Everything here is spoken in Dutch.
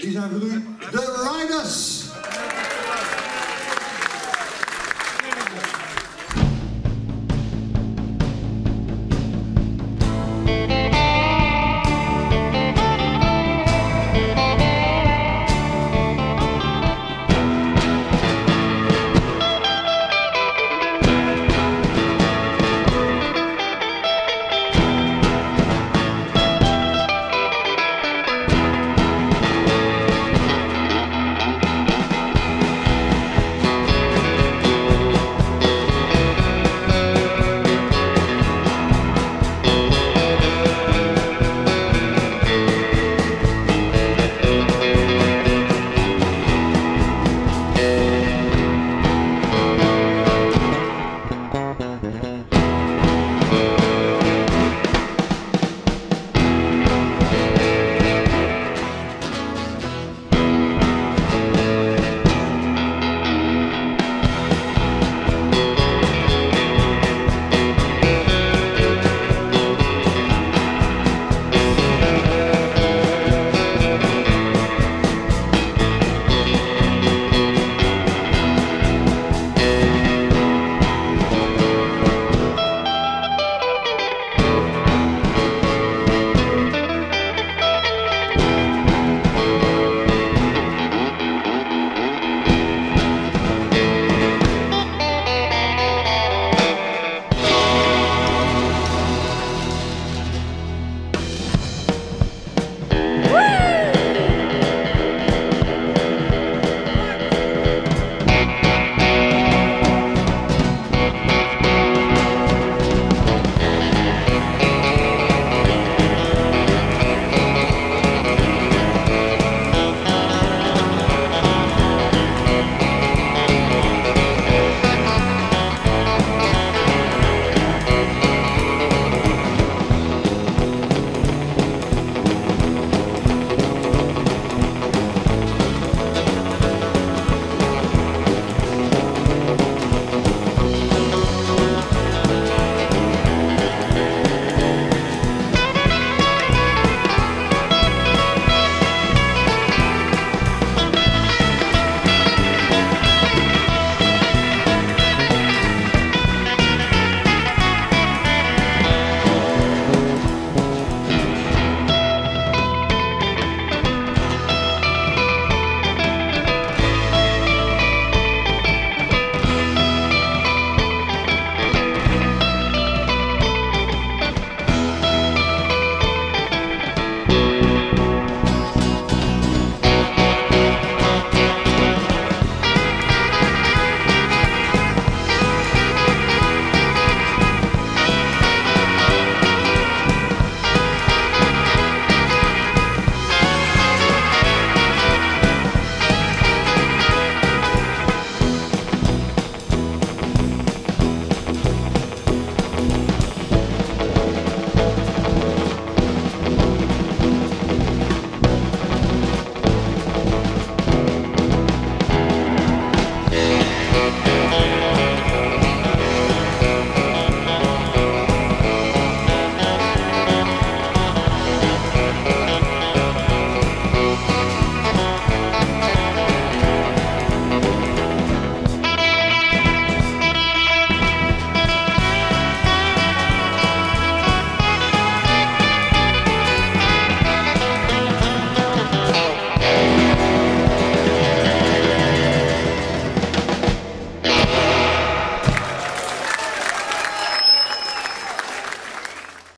Die zijn voor u de Riders.